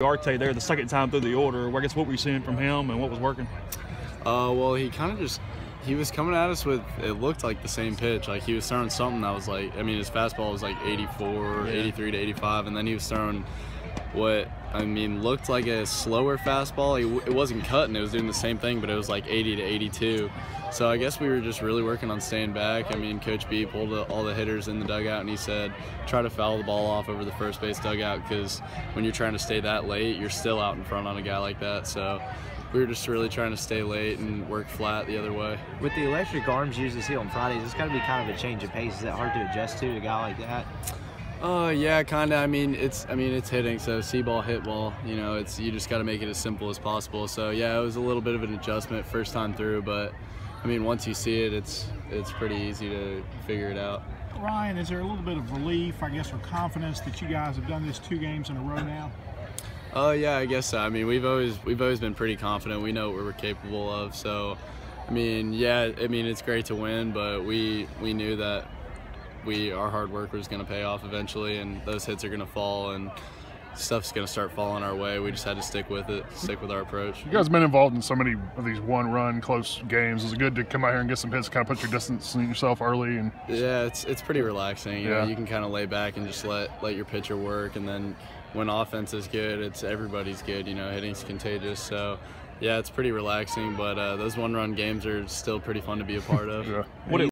Arte there the second time through the order. I guess what were you seeing from him and what was working? Uh, well, he kind of just he was coming at us with it looked like the same pitch. Like he was throwing something that was like I mean his fastball was like 84, Yeah. 83 to 85, and then he was throwing what I mean looked like a slower fastball. W- It wasn't cutting; it was doing the same thing, but it was like 80 to 82. So I guess we were just really working on staying back. I mean, Coach B pulled all the hitters in the dugout, and he said try to foul the ball off over the first base dugout because when you're trying to stay that late, you're still out in front on a guy like that. So we were just really trying to stay late and work flat the other way. With the electric arms used to see on Fridays, it's got to be kind of a change of pace. Is that hard to adjust to a guy like that? Uh, yeah, kind of. I mean, it's I mean it's hitting, so see ball, hit ball. You know, it's you just got to make it as simple as possible. So yeah, it was a little bit of an adjustment first time through, but I mean once you see it, it's it's pretty easy to figure it out. Ryan, is there a little bit of relief, I guess, or confidence that you guys have done this two games in a row now? Oh yeah, I guess so. I mean, we've always we've always been pretty confident. We know what we're capable of. So, I mean, yeah, I mean it's great to win, but we we knew that we our hard work was going to pay off eventually, and those hits are going to fall, and stuff's going to start falling our way. We just had to stick with it, stick with our approach. You guys have been involved in so many of these one-run close games. Is it good to come out here and get some hits, kind of put your distance in yourself early? And Yeah, it's it's pretty relaxing. You Yeah. know, you can kind of lay back and just let let your pitcher work, and then when offense is good, it's everybody's good. You know, hitting's contagious. So, yeah, it's pretty relaxing. But uh, those one-run games are still pretty fun to be a part of. yeah. What it